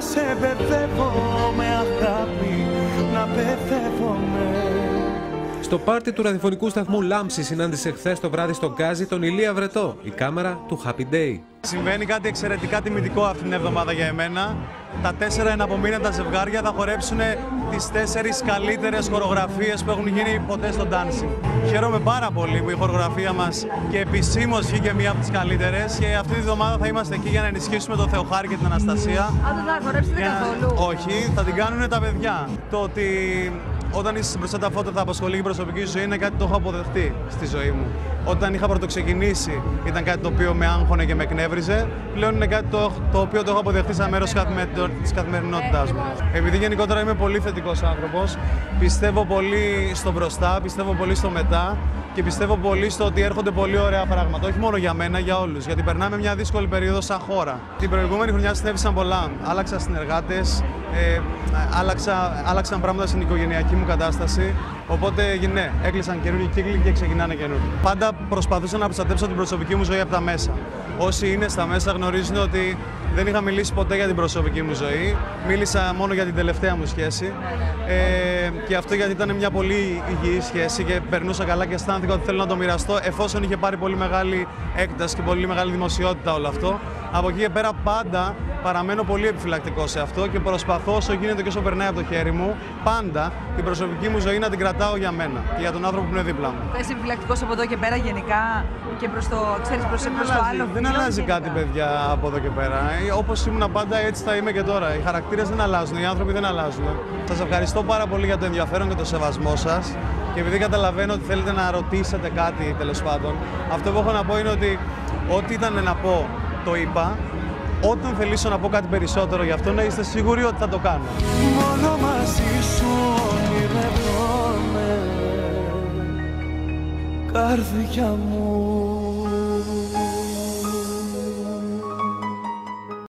σε παιδεύω με αγάπη να παιδεύομαι Στο πάρτι του ραδιοφωνικού σταθμού Λάμψη συνάντησε χθες το βράδυ στον Γκάζι τον Ηλία Βρετό, η κάμερα του Happy Day. Συμβαίνει κάτι εξαιρετικά τιμητικό αυτήν την εβδομάδα για εμένα. Τα τέσσερα εναπομείναντα ζευγάρια θα χορέψουν τις τέσσερις καλύτερες χορογραφίες που έχουν γίνει ποτέ στο dancing. Χαίρομαι πάρα πολύ που η χορογραφία μας και επισήμως βγήκε μία από τις καλύτερες. Και αυτή τη βδομάδα θα είμαστε εκεί για να ενισχύσουμε τον Θεοχάρη και την Αναστασία. Α, δεν θα χορέψετε Για να- καθόλου. Όχι, θα την κάνουν τα παιδιά. Το ότι όταν είσαι μπροστά τα φώτα θα απασχολεί η προσωπική σου ζωή είναι κάτι που το έχω αποδεχτεί στη ζωή μου. Όταν είχα πρωτοξεκινήσει ήταν κάτι το οποίο με άγχωνε και με εκνεύριζε. Πλέον είναι κάτι το, το οποίο το έχω αποδεχτεί σαν μέρος της καθημερινότητά μου. Επειδή γενικότερα είμαι πολύ θετικός άνθρωπος, πιστεύω πολύ στο μπροστά, πιστεύω πολύ στο μετά και πιστεύω πολύ στο ότι έρχονται πολύ ωραία πράγματα. Όχι μόνο για μένα, για όλους. Γιατί περνάμε μια δύσκολη περίοδο σαν χώρα. Την προηγούμενη χρονιά συνέβησαν πολλά. Άλλαξα συνεργάτες, ε, άλλαξα, άλλαξαν πράγματα στην οικογενειακή μου κατάσταση. Οπότε ναι, έκλεισαν καινούργιοι κύκλοι και ξεκινάνε καινούργιοι. Πάντα προσπαθούσα να προστατέψω την προσωπική μου ζωή από τα μέσα. Όσοι είναι στα μέσα γνωρίζουν ότι δεν είχα μιλήσει ποτέ για την προσωπική μου ζωή. Μίλησα μόνο για την τελευταία μου σχέση. Ε, και αυτό γιατί ήταν μια πολύ υγιή σχέση και περνούσα καλά και αισθάνθηκα ότι θέλω να το μοιραστώ εφόσον είχε πάρει πολύ μεγάλη έκταση και πολύ μεγάλη δημοσιότητα όλο αυτό. Από εκεί και πέρα πάντα παραμένω πολύ επιφυλακτικό σε αυτό και προσπαθώ όσο γίνεται και όσο περνάει από το χέρι μου πάντα την προσωπική μου ζωή να την κρατάω για μένα και για τον άνθρωπο που είναι δίπλα μου. Θα είσαι επιφυλακτικός από εδώ και πέρα γενικά και προς το, ξέρεις, προς, προς το αλλάζει- άλλο. δεν βίντεο αλλάζει γενικά; κάτι, παιδιά, από εδώ και πέρα. Όπως ήμουν πάντα, έτσι θα είμαι και τώρα. Οι χαρακτήρες δεν αλλάζουν, οι άνθρωποι δεν αλλάζουν. Σας ευχαριστώ πάρα πολύ για το ενδιαφέρον και το σεβασμό σας. Και επειδή καταλαβαίνω ότι θέλετε να ρωτήσετε κάτι τέλος πάντων, αυτό που έχω να πω είναι ότι ό,τι ήταν να πω, το είπα. Όταν θελήσω να πω κάτι περισσότερο γι' αυτό, να είστε σίγουροι ότι θα το κάνω. Μόνο μαζί σου ονειρεύομαι Καρδιά μου